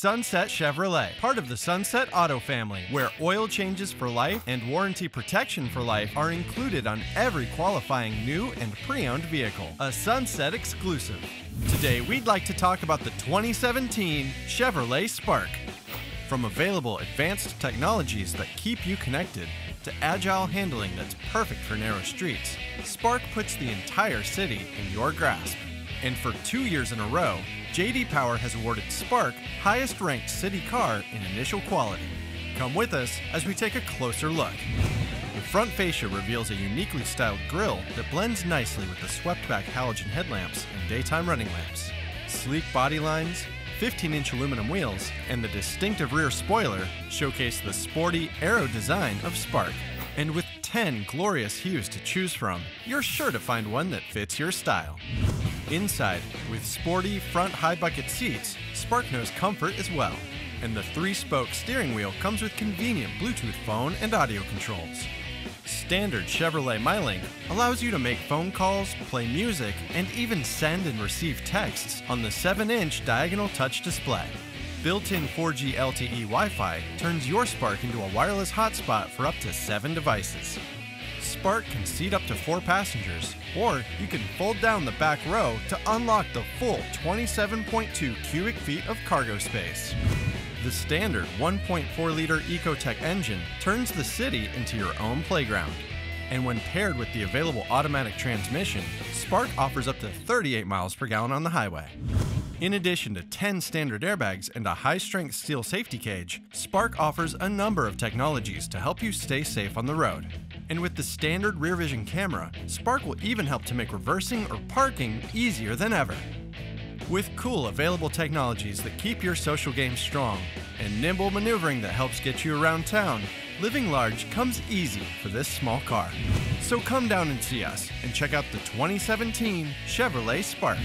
Sunset Chevrolet, part of the Sunset Auto family, where oil changes for life and warranty protection for life are included on every qualifying new and pre owned vehicle. A Sunset exclusive. Today, we'd like to talk about the 2017 Chevrolet Spark. From available advanced technologies that keep you connected to agile handling that's perfect for narrow streets, Spark puts the entire city in your grasp. And for two years in a row, JD Power has awarded Spark highest ranked city car in initial quality. Come with us as we take a closer look. The front fascia reveals a uniquely styled grille that blends nicely with the swept back halogen headlamps and daytime running lamps. Sleek body lines, 15 inch aluminum wheels, and the distinctive rear spoiler showcase the sporty aero design of Spark. And with 10 glorious hues to choose from, you're sure to find one that fits your style. Inside, with sporty front high bucket seats, Spark knows comfort as well. And the three spoke steering wheel comes with convenient Bluetooth phone and audio controls. Standard Chevrolet MyLink allows you to make phone calls, play music, and even send and receive texts on the 7 inch diagonal touch display. Built in 4G LTE Wi Fi turns your Spark into a wireless hotspot for up to 7 devices. Spark can seat up to 4 passengers, or you can fold down the back row to unlock the full 27.2 cubic feet of cargo space. The standard 1.4 liter Ecotec engine turns the city into your own playground. And when paired with the available automatic transmission, Spark offers up to 38 miles per gallon on the highway. In addition to 10 standard airbags and a high strength steel safety cage, Spark offers a number of technologies to help you stay safe on the road. And with the standard rear vision camera, Spark will even help to make reversing or parking easier than ever. With cool available technologies that keep your social game strong and nimble maneuvering that helps get you around town, living large comes easy for this small car. So come down and see us and check out the 2017 Chevrolet Spark.